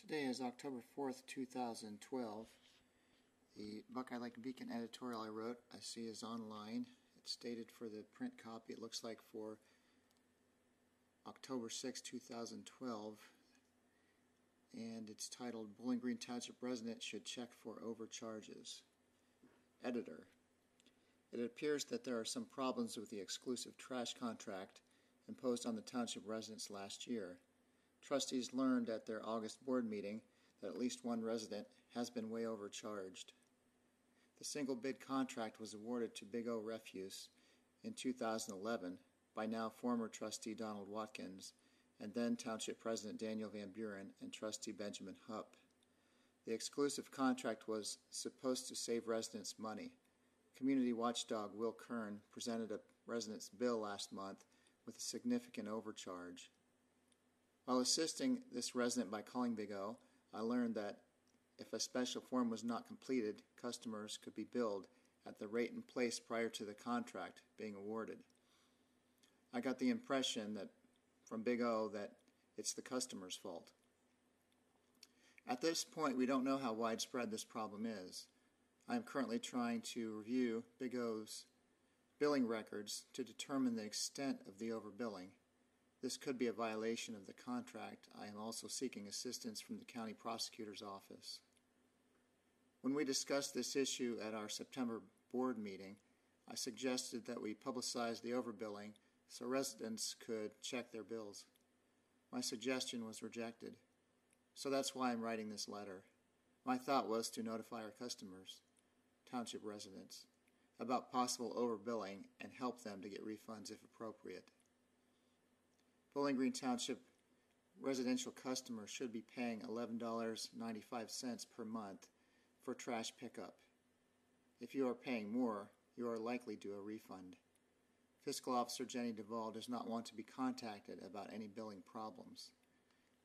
Today is October 4th, 2012. The Buckeye Lake Beacon editorial I wrote, I see is online. It's dated for the print copy, it looks like for October 6, 2012. And it's titled Bowling Green Township Resident Should Check for Overcharges. Editor. It appears that there are some problems with the exclusive trash contract imposed on the township residents last year. Trustees learned at their August board meeting that at least one resident has been way overcharged. The single bid contract was awarded to Big O Refuse in 2011 by now former trustee Donald Watkins and then Township President Daniel Van Buren and trustee Benjamin Hupp. The exclusive contract was supposed to save residents money. Community watchdog Will Kern presented a resident's bill last month with a significant overcharge. While assisting this resident by calling Big O, I learned that if a special form was not completed, customers could be billed at the rate in place prior to the contract being awarded. I got the impression that from Big O that it's the customer's fault. At this point, we don't know how widespread this problem is. I am currently trying to review Big O's billing records to determine the extent of the overbilling this could be a violation of the contract. I am also seeking assistance from the county prosecutor's office. When we discussed this issue at our September board meeting, I suggested that we publicize the overbilling so residents could check their bills. My suggestion was rejected. So that's why I'm writing this letter. My thought was to notify our customers, township residents, about possible overbilling and help them to get refunds if appropriate. Bowling Green Township residential customers should be paying $11.95 per month for trash pickup. If you are paying more, you are likely due a refund. Fiscal Officer Jenny Duvall does not want to be contacted about any billing problems.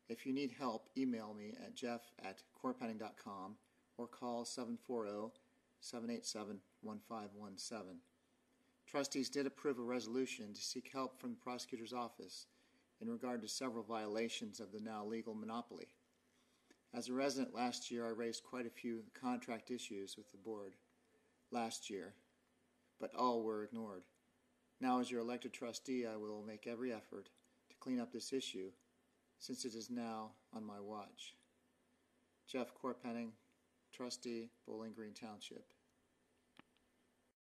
If you need help, email me at jeff at chorpenning.com or call 740 787 1517. Trustees did approve a resolution to seek help from the prosecutor's office in regard to several violations of the now legal monopoly. As a resident last year, I raised quite a few contract issues with the board last year, but all were ignored. Now, as your elected trustee, I will make every effort to clean up this issue since it is now on my watch. Jeff Chorpenning, Trustee, Bowling Green Township.